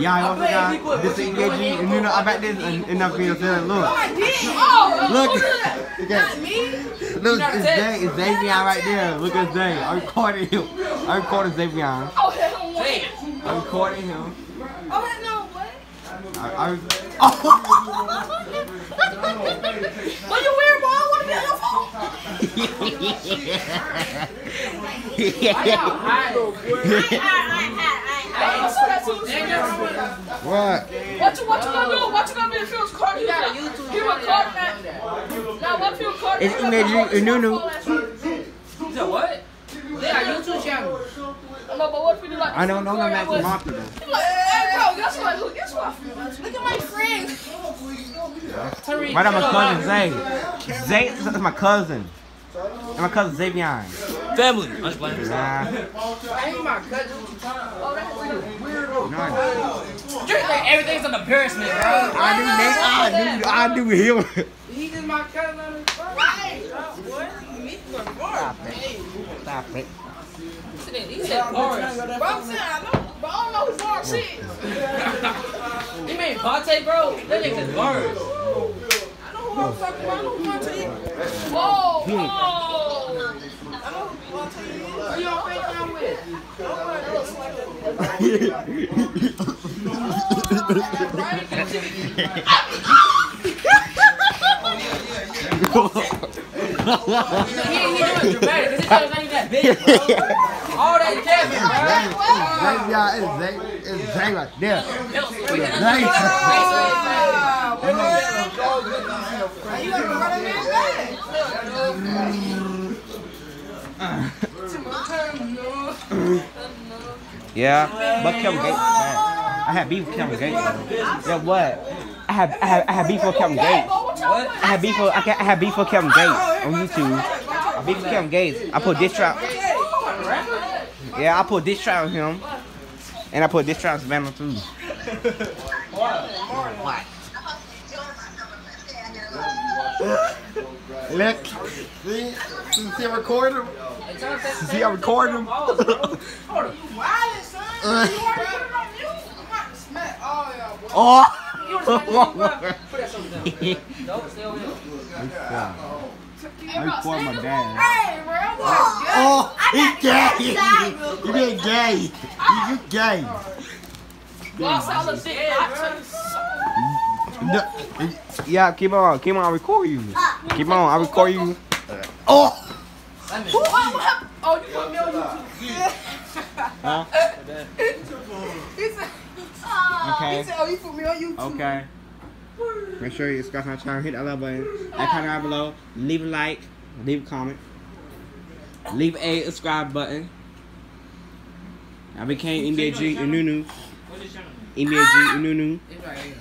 Yeah, I also got this engaging, and you know, I bet this and enough video said, look, Oh, look, look. look, Not me. look, it's Zay, it's Xavier right there. Look at Zay. I'm recording him. I'm recording Xavier. Oh, hell no. I'm recording him. Oh, hell no. What? I, I, oh. What you weird, boy? I want to be on your phone. I saw that too. What? What you what you gonna do? What you gonna be if you was recording? You got a YouTube You recording that? Now what if you recording? It's Imagine Nunu. You said what? They are YouTube channel. No, but what if we do like? I don't know the Max Like, Monster though. hey, bro, guess what? Look, guess what? Look at my friends. Tariq, Right, I'm my cousin. Zay. Zay is my cousin. And my cousin Xavier. Family. I'm just playing. Nah, I ain't my cousin. Oh, that's weird. no. You think everything's an embarrassment, bro. I do Nate. I do. I do him. He is my cousin on his Stop it. Stop it. He said bars. Bro, I'm saying I know, but I don't know who's wrong shit. You mean Vontae, bro? That nigga said bars. I know who I'm talking about. I know who I'm talking about. Whoa, whoa. Who with? That big, bro. All Kevin. Xavier, it's Zay, it's Zay right there. Zay. Yeah, but Kevin Gates. Man. I had beef with Kevin Gates. Yeah, what? I had I had I had beef with Kevin Gates. What? I had beef with I, ca- I had beef with Kevin Gates on YouTube. I beef with Kevin Gates. I put this trap. Yeah, I put this trap on him, and I put this trap on Savannah too. Look, see, see I record him. See I record him. Violent, son. You already put it on mute. I'm about to smack all y'all, boy. Oh. Nope, stay over here. I record my dad. Hey, bro. Oh, oh he gay. You being gay. You, you gay. Lost all the shit. No, yeah, keep on, keep on. I record you. Keep on, I record you. Oh. That man- What happened? Oh, you put me on YouTube. Huh? He said, oh, Okay. he said, oh, you put me on YouTube. Okay. Make sure you subscribe to my channel, hit that like button, that comment down below, leave a like, leave a comment, leave a subscribe button. I became NBA G Nunu. What's your channel? NBA G Nunu. It's right here.